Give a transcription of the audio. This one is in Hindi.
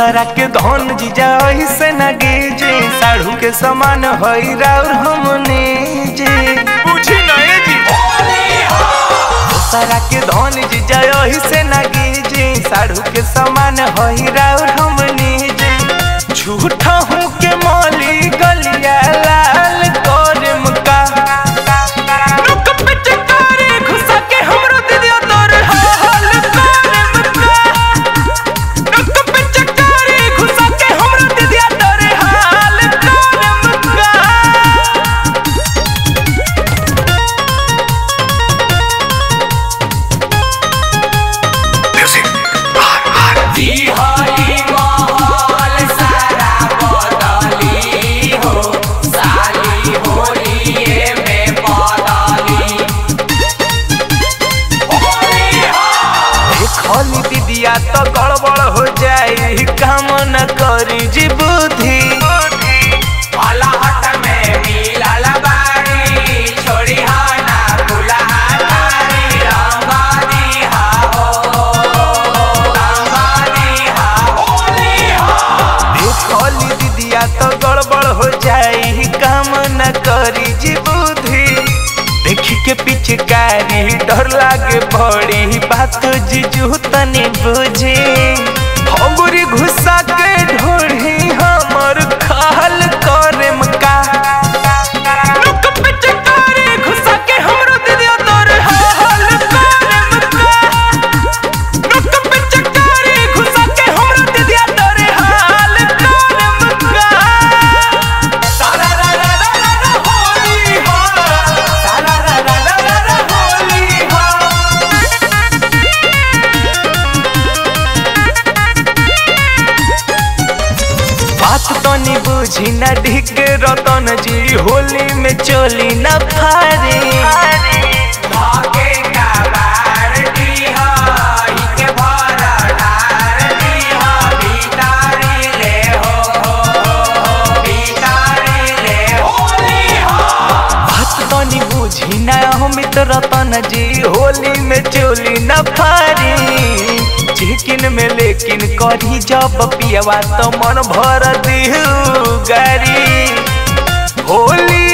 दोसरा के धन जीजा ऐसे न गे साढ़ू के समान हई राउर हमने जे पूछी नहीं जी? दोसरा के धन जीजा ऐसे न गे साढ़ू के समान हई राउर बुद्धि। तो गड़बड़ हो जाई काम न करी जी बुद्धि। देखी के पिचकारी डर लागे बड़ी बात जीजू तनी बुझे। हमरी घुसा के ढोढ़ी बुझी न ढिक रतन जी होली में चोली न फारे तो रतन जी होली में चोली न फारे चिकिन में लेकिन करी जब पियावा तो मन भर दी गारी। होली